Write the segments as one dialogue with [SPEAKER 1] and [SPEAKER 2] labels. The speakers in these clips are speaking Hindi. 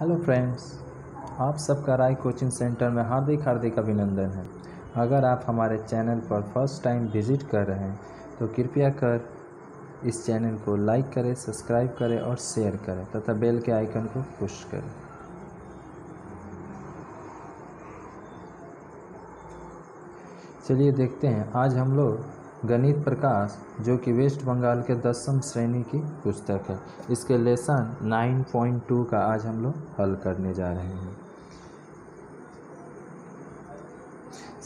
[SPEAKER 1] हेलो फ्रेंड्स आप सबका राय कोचिंग सेंटर में हार्दिक हार्दिक अभिनंदन है। अगर आप हमारे चैनल पर फ़र्स्ट टाइम विज़िट कर रहे हैं तो कृपया कर इस चैनल को लाइक करें सब्सक्राइब करें और शेयर करें तथा बेल के आइकन को पुश करें। चलिए देखते हैं, आज हम लोग गणित प्रकाश, जो कि वेस्ट बंगाल के दसम श्रेणी की पुस्तक है। इसके लेसन 9.2 का आज हम लोग हल करने जा रहे हैं।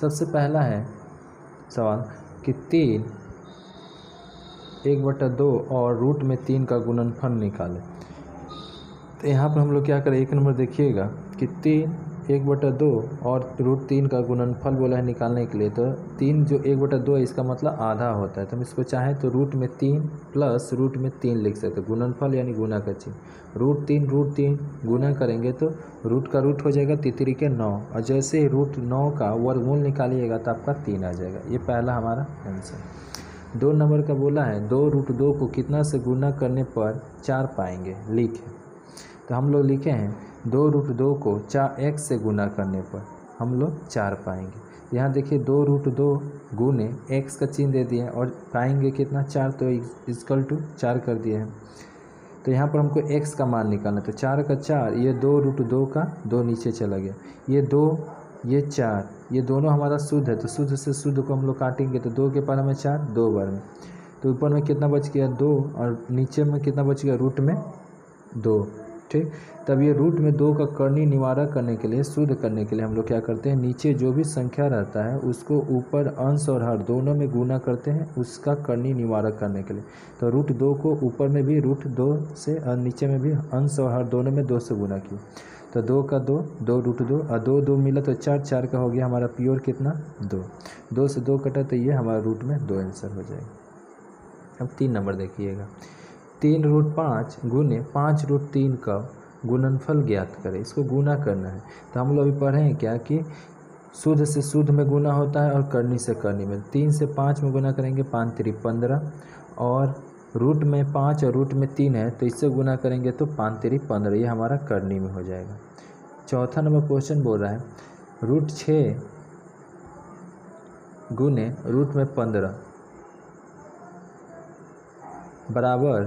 [SPEAKER 1] सबसे पहला है सवाल कि तीन, एक बटा दो और रूट में तीन का गुणनफल निकालें। तो यहाँ पर हम लोग क्या करें, एक नंबर देखिएगा कि तीन एक बटा दो और रूट तीन का गुणनफल बोला है निकालने के लिए तो तीन जो एक बटा दो है, इसका मतलब आधा होता है। तो हम इसको चाहें तो रूट में तीन प्लस रूट में तीन लिख सकते हैं। गुणनफल यानी गुना का चिन्ह रूट तीन रूट तीन गुना करेंगे तो रूट का रूट हो जाएगा तितरी के नौ। और जैसे रूट नौ का वर्गमूल निकालिएगा तो आपका तीन आ जाएगा। ये पहला हमारा आंसर दो नंबर का बोला है, दो रूट दो को कितना से गुना करने पर चार पाएँगे? लिखे। तो हम लोग लिखे हैं दो रूट दो को चार एक्स से गुना करने पर हम लोग चार पाएँगे। यहाँ देखिए दो रूट दो गुने एक्स का चिन्ह दे दिए और पाएँगे कितना? चार तो इजकल टू चार कर दिए हैं। तो यहाँ पर हमको एक्स का मान निकालना तो चार का चार, ये दो रूट दो का दो नीचे चला गया। ये दो, ये चार, ये दोनों हमारा शुद्ध है। तो शुद्ध से शुद्ध को हम लोग काटेंगे तो दो के पार में चार, दो बार में। तो ऊपर में कितना बच गया? दो और नीचे में कितना बच गया? रूट में दो। ठीक तब ये रूट में दो का करनी निवारक करने के लिए, शुद्ध करने के लिए हम लोग क्या करते हैं, नीचे जो भी संख्या रहता है, उसको ऊपर अंश और हर दोनों में गुना करते हैं उसका करनी निवारक करने के लिए। तो रूट दो को ऊपर में भी, रूट दो से, और नीचे में भी अंश और हर दोनों में दो से गुना किए तो दो का दो दो रूट दो, और दो दो मिला तो चार चार का हो गया हमारा प्योर कितना? दो। दो से दो कटा तो ये हमारा रूट में दो आंसर हो जाएगा। अब तीन नंबर देखिएगा। तीन रूट पाँच गुने पाँच रूट तीन का गुणनफल ज्ञात करें। इसको गुना करना है। तो हम लोग अभी पढ़े हैं क्या कि शुद्ध से शुद्ध में गुना होता है और करनी से करनी में। तीन से पाँच में गुना करेंगे पाँच तिरी पंद्रह और रूट में पाँच और रूट में तीन है तो इससे गुना करेंगे तो पाँच तिरी पंद्रह। ये हमारा करनी में हो जाएगा। चौथा नंबर क्वेश्चन बोल रहा है। रूट छः गुने रूट में पंद्रह बराबर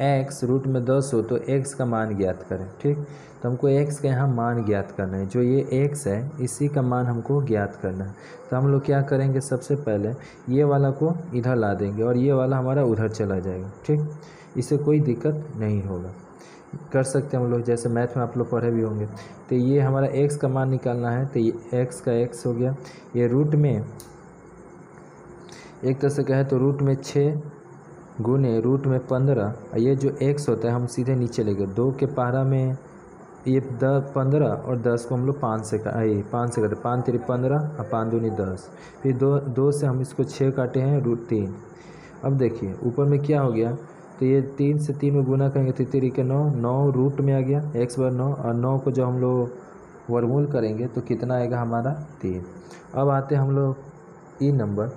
[SPEAKER 1] एक्स रूट में दस हो तो एक्स का मान ज्ञात करें, ठीक? तो हमको एक्स का यहाँ मान ज्ञात करना है। जो ये एक्स है, इसी का मान हमको ज्ञात करना है। तो हम लोग क्या करेंगे सबसे पहले, ये वाला को इधर ला देंगे और ये वाला हमारा उधर चला जाएगा, ठीक? इससे कोई दिक्कत नहीं होगा। कर सकते हैं हम लोग, जैसे मैथ में आप लोग पढ़े भी होंगे। तो ये हमारा एक्स का मान निकालना है तो ये एक्स का एक्स हो गया। ये रूट में, एक तरह से कहे तो रूट में छः गुने रूट में पंद्रह ये जो एक्स होता है, हम सीधे नीचे लेंगे दो के पारा में ये दस पंद्रह और दस को हम लोग पाँच से का पाँच से काटे पाँच तेरी पंद्रह और पाँच दूनी दस। फिर दो दो से हम इसको छः काटे हैं, रूट तीन। अब देखिए, ऊपर में क्या हो गया? तो ये तीन से तीन में गुना करेंगे तो तेरी के नौ? नौ रूट में आ गया, एक्स बार नौ, और नौ को जब हम लोग वर्मूल करेंगे तो कितना आएगा हमारा तीन। अब आते हम लोग ई नंबर।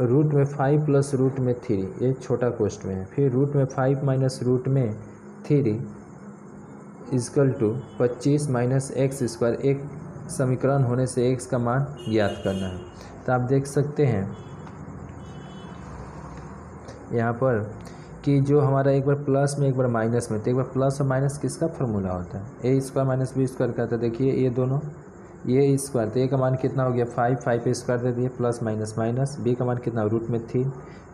[SPEAKER 1] रूट में फाइव प्लस रूट में थ्री ये छोटा क्वेश्चन में है। फिर रूट में फाइव माइनस रूट में थ्री इजकल टू पच्चीस माइनस एक्स स्क्वायर एक समीकरण होने से एक्स का मान ज्ञात करना है। तो आप देख सकते हैं, यहाँ पर कि जो हमारा एक बार प्लस में, एक बार माइनस में तो एक बार प्लस और माइनस किसका फॉर्मूला होता है? A square minus B square का तो देखिए ये दोनों ये स्क्वायर तो ए का मान कितना हो गया? फाइव फाइव पे स्क्वायर दे दिए प्लस माइनस माइनस बी का मान कितना रूट में तीन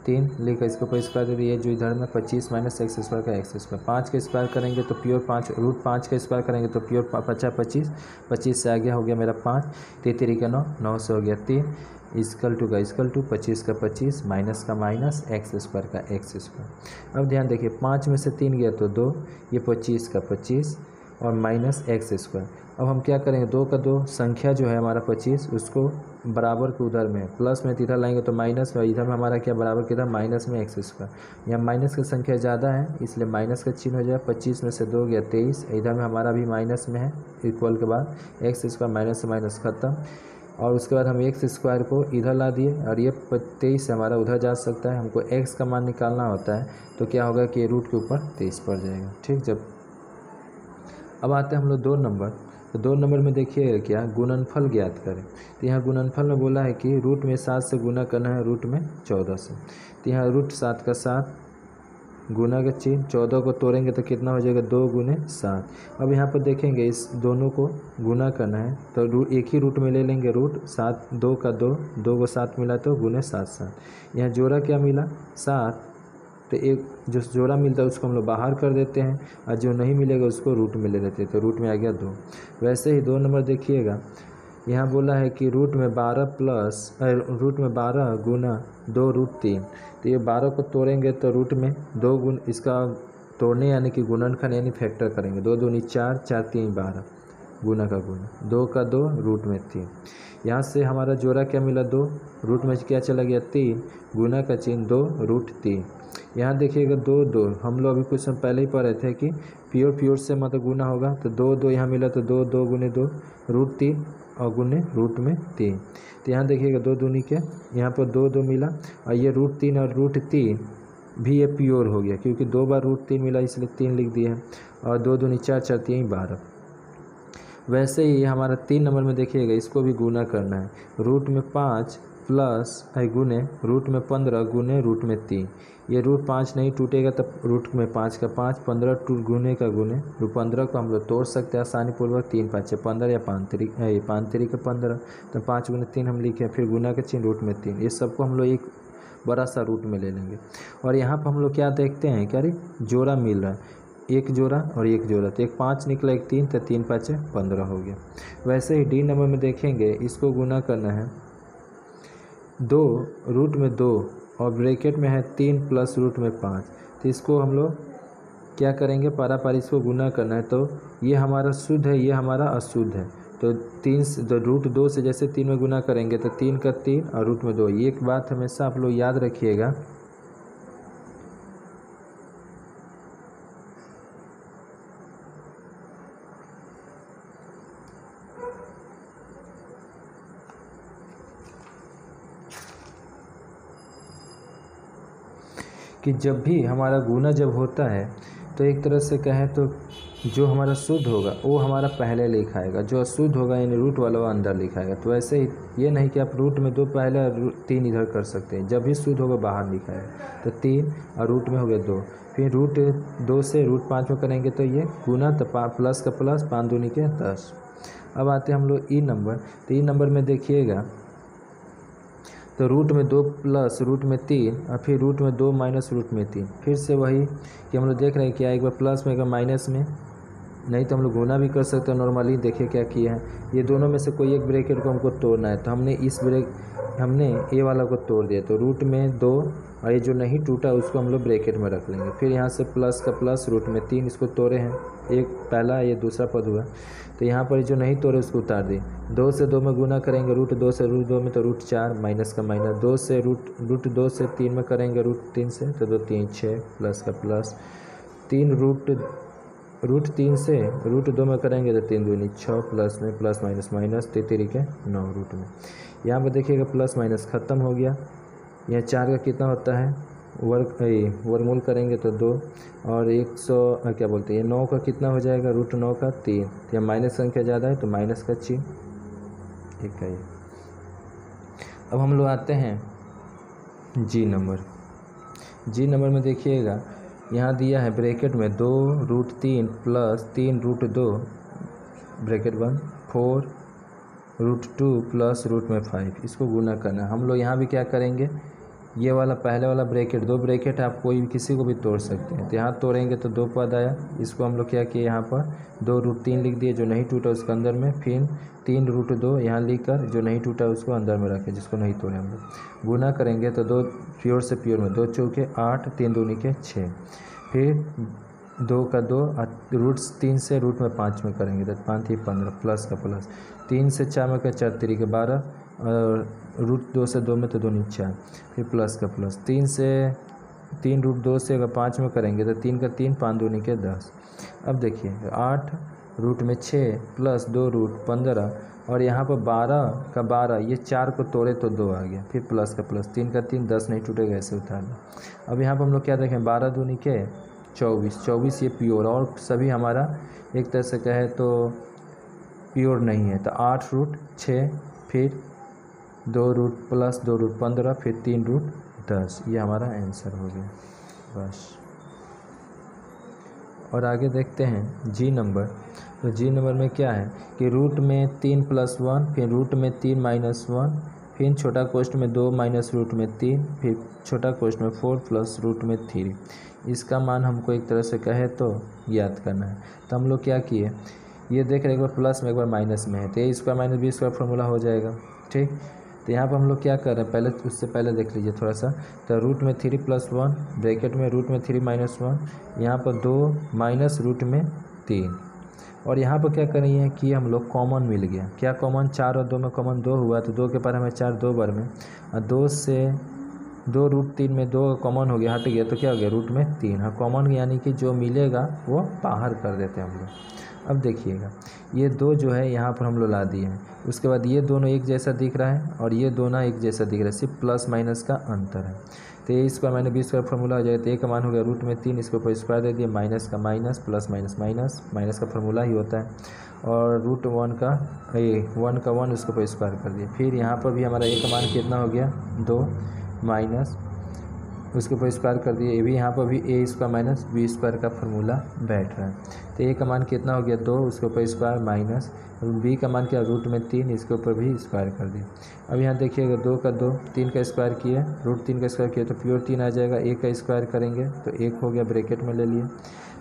[SPEAKER 1] तीन, लेकर इसके ऊपर स्क्वायर दे दिए, जो इधर में पच्चीस माइनस एक्स स्क्वायर का एक्स स्क्वायर पाँच का स्क्वायर करेंगे तो प्योर पाँच रूट पाँच का स्क्वायर करेंगे तो प्योर पचास पच्चीस। पच्चीस से आगे हो गया मेरा पाँच। तेतरी का नौ नौ से हो गया तीन। इसकल टू का इसकल टू पच्चीस का पच्चीस माइनस का माइनस एक्स स्क्वायर का एक्स स्क्वायर अब ध्यान देखिए, पाँच में से तीन गया तो दो, ये पच्चीस का पच्चीस। और माइनस एक्स स्क्वायर। अब हम क्या करेंगे? दो का दो संख्या जो है हमारा पच्चीस, उसको बराबर के उधर में, प्लस में इधर लाएँगे तो माइनस में, इधर में हमारा क्या बराबर किधर? माइनस में एक्स स्क्वायर। यहाँ माइनस की संख्या ज़्यादा है, इसलिए माइनस का चिन्ह हो जाए पच्चीस में से दो गया तेईस, इधर में हमारा भी माइनस में है इक्वल के बाद एक्स स्क्वायर माइनस से माइनस खत्म। और उसके बाद हम एक्स स्क्वायर को इधर ला दिए, और ये तेईस हमारा उधर जा सकता है, हमको एक्स का मान निकालना होता है तो क्या होगा कि रूट के ऊपर तेईस पड़ जाएगा। ठीक, जब अब आते हैं हम लोग दो नंबर। तो दो नंबर में देखिएगा क्या, गुणनफल ज्ञात करें। तो यहाँ गुणनफल में बोला है कि रूट में सात से गुना करना है रूट में चौदह से। तो यहाँ रूट सात का सात गुना का चिन्ह चौदह को तोड़ेंगे तो कितना हो जाएगा? दो गुने सात। अब यहाँ पर देखेंगे इस दोनों को गुना करना है। तो एक ही रूट में ले लेंगे रूट, सात, दो का दो दो को सात मिला तो गुने सात सात। यहाँ जोड़ा क्या मिला? सात। तो एक जो जोड़ा मिलता है उसको हम लोग बाहर कर देते हैं और जो नहीं मिलेगा उसको रूट में ले लेते हैं। तो रूट में आ गया दो। वैसे ही दो नंबर देखिएगा। यहाँ बोला है कि रूट में बारह प्लस रूट में बारह गुना दो रूट तीन। तो ये बारह को तोड़ेंगे तो रूट में दो गुण इसका तोड़ने यानी कि गुणनखंड यानी फैक्टर करेंगे। दो दूनी चार चार तीन बारह। गुना का गुना दो का दो रूट में तीन। यहाँ से हमारा जोड़ा क्या मिला दो? रूट में क्या चला गया? तीन। गुना का चिन्ह दो, रूट तीन। यहाँ देखिएगा दो दो। हम लोग अभी कुछ समय पहले ही पढ़ रहे थे कि प्योर प्योर से मतलब गुना होगा तो दो दो यहाँ मिला तो दो दो गुने दो, रूट तीन और गुने रूट में तीन। तो यहाँ देखिएगा दो दूनी के यहाँ पर दो दो मिला, और ये रूट तीन और रूट तीन भी ये प्योर हो गया, क्योंकि दो बार रूट तीन मिला, इसलिए तीन लिख दिया है। और दो दूनी चार चार, तीन, बारह। वैसे ही हमारा तीन नंबर में देखिएगा, इसको भी गुना करना है। रूट में पाँच प्लस गुने, रूट में पंद्रह गुने रूट में तीन। ये रूट पाँच नहीं टूटेगा तब रूट में पाँच का पाँच, पंद्रह टू गुने का गुने, रूट पंद्रह को हम लोग तोड़ सकते हैं आसानी पूर्वक तीन पाँच पंद्रह या पाँच तरीक पाँच तरीक पंद्रह तो पाँच गुने तीन हम लिखे फिर गुना के चिन्ह रूट में तीन। ये सबको हम लोग एक बड़ा सा रूट में ले लेंगे। और यहाँ पर हम लोग क्या देखते हैं, क्या रे? जोड़ा मिल रहा है। एक जोड़ा और एक जोड़ा तो एक पाँच निकला, एक तीन तो तीन पाँच पंद्रह हो गया। वैसे ही डी नंबर में देखेंगे, इसको गुना करना है। दो, रूट में दो और ब्रैकेट में है तीन प्लस रूट में पाँच। तो इसको हम लोग क्या करेंगे? पारा पारी इसको गुना करना है तो ये हमारा शुद्ध है, ये हमारा अशुद्ध है। तो तीन तो रूट दो से जैसे तीन में गुना करेंगे तो तीन का तीन और रूट में दो। ये एक बात हमेशा आप लोग याद रखिएगा। कि जब भी हमारा गुना जब होता है तो एक तरह से कहें तो जो हमारा शुद्ध होगा, वो हमारा पहले लिखाएगा जो अशुद्ध होगा, यानी रूट वाला वो अंदर लिखाएगा तो ऐसे ही ये नहीं कि आप रूट में दो पहले और तीन इधर कर सकते हैं। जब भी शुद्ध होगा, बाहर लिखाएगा तो तीन और रूट में हो गया दो। फिर रूट दो से रूट पाँच में करेंगे तो ये गुना तो प्लस का प्लस, पाँच दूनी के दस। अब आते हैं हम लोग ई नंबर। तो ई नंबर में देखिएगा। तो रूट में दो प्लस रूट में तीन और फिर रूट में दो माइनस रूट में तीन। फिर से वही कि हम लोग देख रहे हैं क्या एक बार प्लस में, एक बार माइनस में। नहीं तो हम लोग गुना भी कर सकते हैं नॉर्मली देखिए क्या किया है। ये दोनों में से कोई एक ब्रेकेट को हमको तोड़ना है। तो हमने इस ब्रेक हमने ए वाला को तोड़ दिया। तो रूट में दो और ये जो नहीं टूटा उसको हम लोग ब्रेकेट में रख लेंगे। फिर यहाँ से प्लस का प्लस रूट में तीन इसको तोड़े हैं। एक पहला ये दूसरा पद हुआ। तो यहाँ पर जो नहीं तोड़े उसको उतार दिए। दो से दो में गुना करेंगे रूट दो से रूट दो में तो रूट चार माइनस का माइनस। दो से रूट रूट दो से तीन में करेंगे रूट तीन से तो दो तीन छः प्लस का प्लस। तीन रूट रूट तीन से रूट दो में करेंगे तो तीन दूनी छः प्लस में प्लस माइनस माइनस तीन तरीके नौ रूट में। यहाँ पर देखिएगा प्लस माइनस ख़त्म हो गया। यह चार का कितना होता है? वर्ग वर्गमूल करेंगे तो दो। और एक सौ क्या बोलते हैं? नौ का कितना हो जाएगा? रूट नौ का तीन। तो या माइनस संख्या ज़्यादा है तो माइनस का चिन्ह ठीक है अब हम लोग आते हैं जी नंबर। जी नंबर में देखिएगा, यहाँ दिया है ब्रैकेट में दो रूट तीन प्लस तीन रूट दो, bracket one, four root two plus root में फाइव, इसको गुना करना हम लोग यहाँ भी क्या करेंगे? ये वाला पहले वाला ब्रैकेट, दो ब्रैकेट आप कोई किसी को भी तोड़ सकते हैं। तो यहाँ तोड़ेंगे तो दो पद आया। इसको हम लोग क्या किए यहाँ पर? दो रूट तीन लिख दिए, जो नहीं टूटा उसके अंदर में। फिर तीन रूट दो यहाँ लिख कर जो नहीं टूटा उसको अंदर में रखें, जिसको नहीं तोड़े हम लोग। गुना करेंगे तो दो प्योर से प्योर में, दो चौके आठ, तीन दूनी के छः। फिर दो का दो रूट तीन से रूट में पाँच में करेंगे तो पाँच ही पंद्रह प्लस का प्लस तीन से चार में का चार तरीके बारह, और रूट दो से दो में तो दो नीचे फिर प्लस का प्लस तीन से, तीन रूट दो से अगर पाँच में करेंगे तो तीन का तीन, पाँच दो के दस। अब देखिए, आठ रूट में छः प्लस दो रूट पंद्रह, और यहाँ पर बारह का बारह, ये चार को तोड़े तो दो आ गया, फिर प्लस का प्लस तीन का तीन, दस नहीं टूटेगा, ऐसे उतार अब यहाँ पर हम लोग क्या देखें, बारह दूनी के चौबीस चौबीस ये प्योर और सभी हमारा एक तरह से कहे तो प्योर नहीं है। तो आठ रूट छः फिर दो रूट प्लस दो रूट पंद्रह, फिर तीन रूट दस। ये हमारा आंसर हो गया। बस। और आगे देखते हैं जी नंबर तो जी नंबर में क्या है कि रूट में तीन प्लस वन फिर रूट में तीन माइनस वन फिर छोटा कोष्ट में दो माइनस रूट में तीन, फिर छोटा कोष्ट में फोर प्लस रूट में थ्री इसका मान हमको एक तरह से कहे तो याद करना है। तो हम लोग क्या किए? ये देख रहे एक बार प्लस में, एक बार माइनस में है। तो A square minus B square formula हो जाएगा। ठीक? तो यहाँ पर हम लोग क्या कर रहे हैं? पहले उससे पहले देख लीजिए थोड़ा सा। तो रूट में थ्री प्लस वन ब्रैकेट में रूट में थ्री माइनस वन यहाँ पर दो माइनस रूट में तीन। और यहाँ पर क्या कर रही है कि हम लोग कॉमन मिल गया। क्या कॉमन चार और दो में कॉमन दो हुआ तो दो के पार हमें चार, दो बार में। और दो से, दो रूट तीन में दो कॉमन हो गया, हट गया तो क्या हो गया? रूट में तीन। हाँ कॉमन यानी कि जो मिलेगा, वो बाहर कर देते हैं हम लोग। अब देखिएगा, ये दो जो है, यहाँ पर हम लोग ला दिए हैं। उसके बाद ये दोनों एक जैसा दिख रहा है और ये दोनों एक जैसा दिख रहा है। सिर्फ़ प्लस माइनस का अंतर है। तो A square minus B square formula हो जाएगा तो ए का मान हो गया रूट में तीन, इसके ऊपर स्क्वायर दे दिया माइनस का minus plus minus minus minus का फॉर्मूला ही होता है। और रूट वन का ए वन का वन उसके ऊपर स्क्वायर कर दिया फिर यहाँ पर भी हमारा ए का मान कितना हो गया? दो माइनस उसके ऊपर स्क्वायर कर दिए। ये भी यहाँ पर भी A square minus B square का फॉर्मूला बैठ रहा है। तो ए का मान कितना हो गया? दो। उसके ऊपर स्क्वायर माइनस बी का मान क्या रूट में तीन। इसके ऊपर भी स्क्वायर कर दिए। अब यहाँ देखिएगा दो का दो, तीन का स्क्वायर किए रूट तीन का स्क्वायर किया तो प्योर तीन आ जाएगा। एक का स्क्वायर करेंगे तो एक हो गया ब्रेकेट में ले लिए।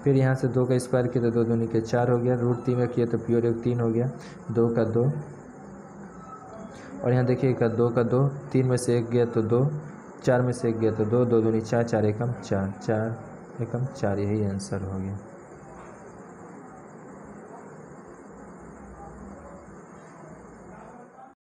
[SPEAKER 1] फिर यहाँ से दो का स्क्वायर किया तो दो दूनी के चार हो गया। रूट तीन का किया तो प्योर एक तीन हो गया। दो का दो। और यहाँ देखिएगा दो का दो, तीन में से एक गया तो दो। चार में से एक गया तो दो दो दूनी चार चार एकम चार चार एकम चार, यही आंसर हो गया।